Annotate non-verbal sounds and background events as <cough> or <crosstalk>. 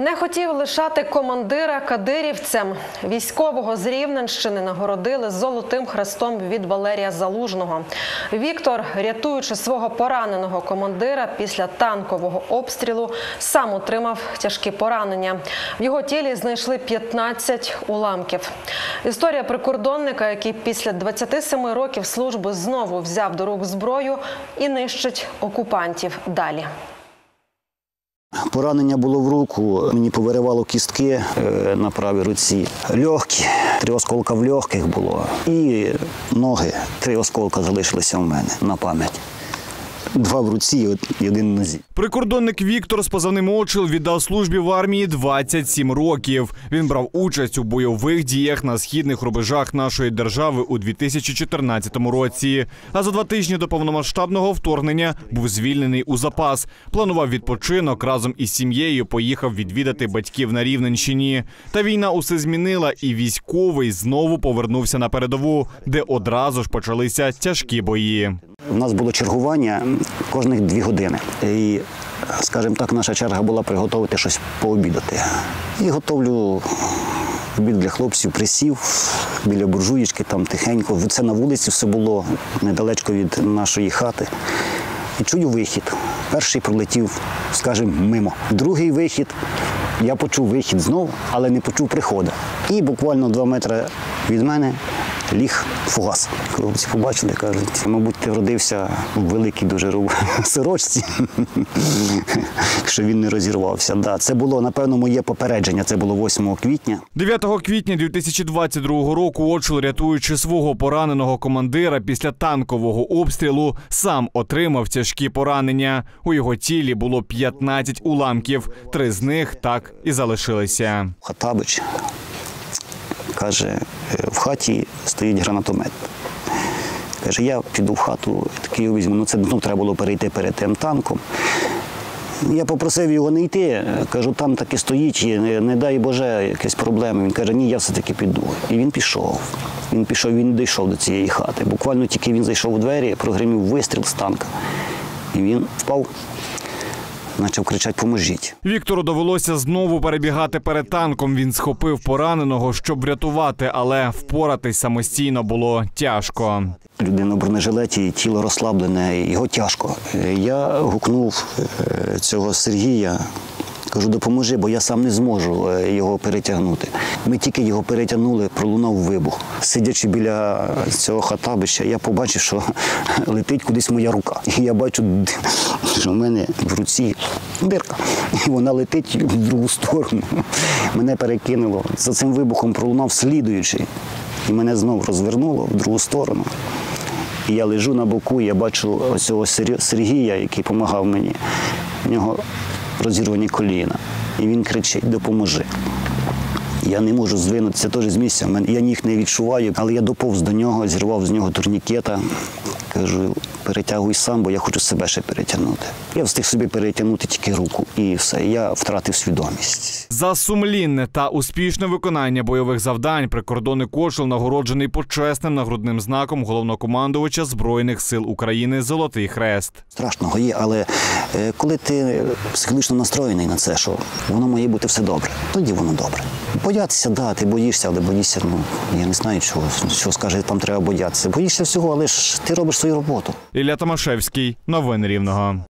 Не хотів лишати командира кадирівцям. Військового з Рівненщини нагородили золотим хрестом від Валерія Залужного. Віктор, рятуючи свого пораненого командира після танкового обстрілу, сам отримав тяжкі поранення. В його тілі знайшли 15 уламків. Історія прикордонника, який після 27 років служби знову взяв до рук зброю і нищить окупантів далі. Поранення було в руку, мені повиривало кістки е, на правій руці. Легкі, три осколка в легких було. І ноги, три осколка залишилися в мене на пам'ять. Два в руці і один в нозі. Прикордонник Віктор з позивним очил віддав службі в армії 27 років. Він брав участь у бойових діях на східних рубежах нашої держави у 2014 році. А за два тижні до повномасштабного вторгнення був звільнений у запас. Планував відпочинок разом із сім'єю. Поїхав відвідати батьків на Рівненщині. Та війна усе змінила, і військовий знову повернувся на передову, де одразу ж почалися тяжкі бої. У нас було чергування кожних дві години. І, скажімо так, наша черга була приготувати щось пообідати. І готовлю обід для хлопців, присів біля буржуєчки, там тихенько. Це на вулиці все було недалечко від нашої хати. І чую вихід. Перший пролетів, скажімо, мимо. Другий вихід. Я почув вихід знову, але не почув приходу. І буквально два метри від мене ліг фугас. Хлопці побачили, кажуть, мабуть, ти родився у великій дуже <laughs> сорочці, що він не розірвався. Да, це було, напевно, моє попередження. Це було 8 квітня. 9 квітня 2022 року Очел, рятуючи свого пораненого командира після танкового обстрілу, сам отримав тяжкі поранення. У його тілі було 15 уламків. Три з них так і залишилися. Хатабич каже, «Е, в хаті стоїть гранатомет. Каже, я піду в хату, такий його візьму. Ну це ну, треба було перейти перед тим танком. Я попросив його не йти. Кажу, там таки стоїть, не, не дай Боже, якісь проблеми. Він каже, ні, я все-таки піду. І він пішов. Він пішов, він не дійшов до цієї хати. Буквально тільки він зайшов у двері, прогримів вистріл з танка. І він впав, почав кричати Поможіть. Віктору довелося знову перебігати перед танком. Він схопив пораненого, щоб врятувати, але впоратись самостійно було тяжко. Людина в бронежилеті, тіло розслаблене, його тяжко. Е, Я гукнув е, цього Сергія. Кажу, допоможи, бо я сам не зможу е, його перетягнути. Ми тільки його перетягнули, пролунав вибух. Сидячи біля цього хатабища, я побачив, що <laughs> летить кудись моя рука. І я бачу, що в мене в руці дирка. І вона летить в другу сторону. Мене перекинуло. За цим вибухом пролунав слідуючий. І мене знову розвернуло в другу сторону. І я лежу на боку, я бачу цього Сергія, який допомагав мені. В нього розірвані коліна. І він кричить: допоможи. Я не можу здвинутися теж з місця. Я ніг не відчуваю, але я доповз до нього, зірвав з нього турнікета. Кажу, перетягуй сам, бо я хочу себе ще перетягнути. Я встиг собі перетягнути тільки руку, і все. Я втратив свідомість. За сумлінне та успішне виконання бойових завдань прикордонник Очел нагороджений почесним нагрудним знаком головнокомандувача збройних сил України Золотий Хрест. Страшного є, але е, коли ти психологічно настроєний на це, що воно має бути все добре, тоді воно добре. Боятися, да, ти боїшся, але боїшся, ну я не знаю, чого, що скаже, там треба боятися. Боїшся всього, але ж ти робиш свою роботу. Ілля Томашевський. Новини Рівного.